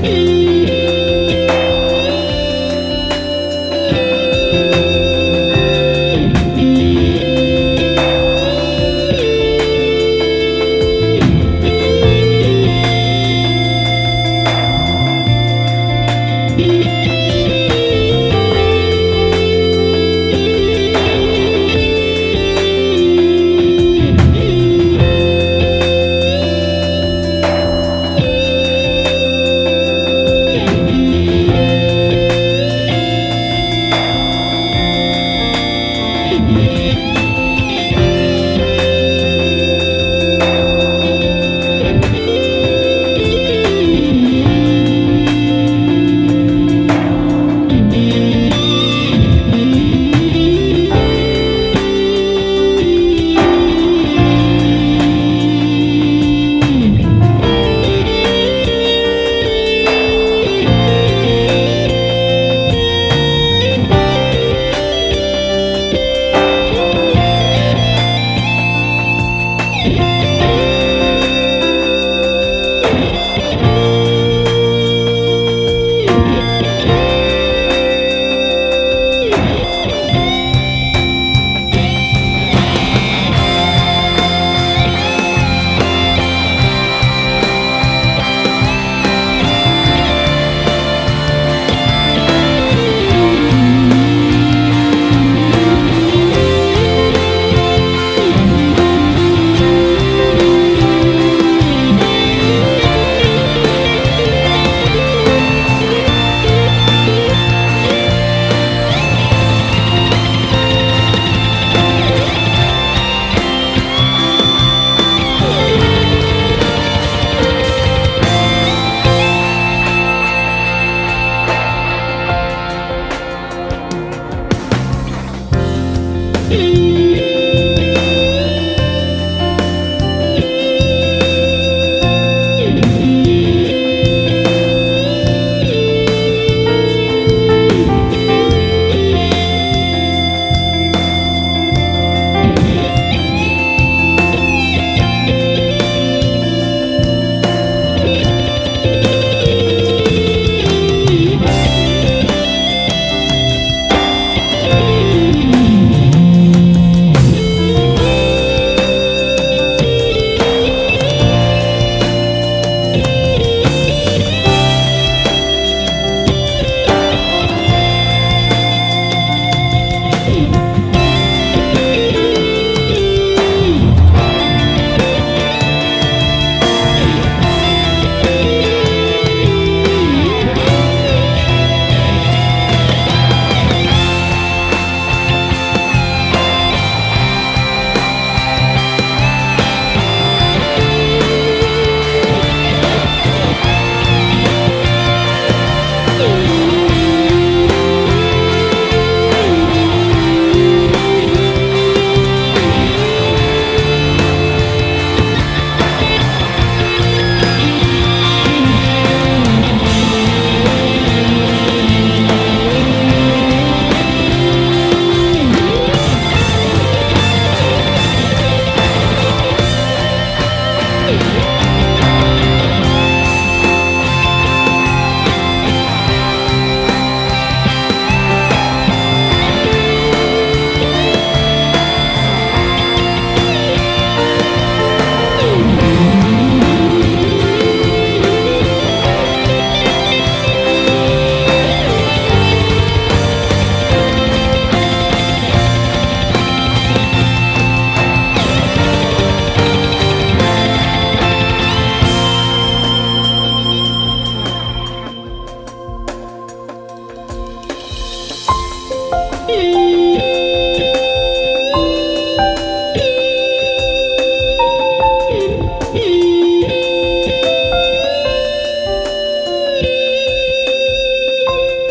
Thank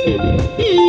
Música